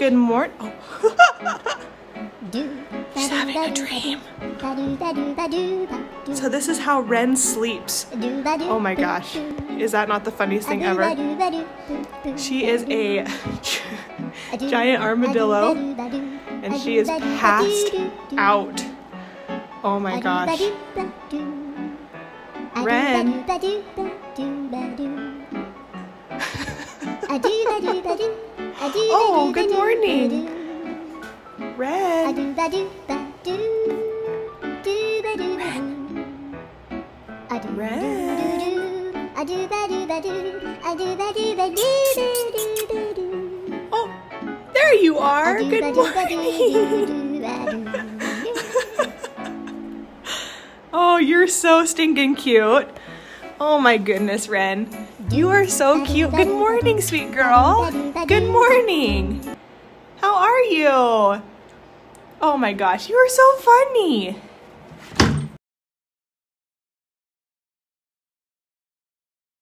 Good morning. Oh. She's having a dream. So this is how Ren sleeps. Oh my gosh. Is that not the funniest thing ever? She is a giant armadillo and she is passed out. Oh my gosh. Ren. oh, good morning. Ren. Oh, there you are. Good morning. oh, you're so stinking cute. Oh my goodness, Ren. You are so cute. Good morning, sweet girl. Good morning. How are you? Oh my gosh, you are so funny.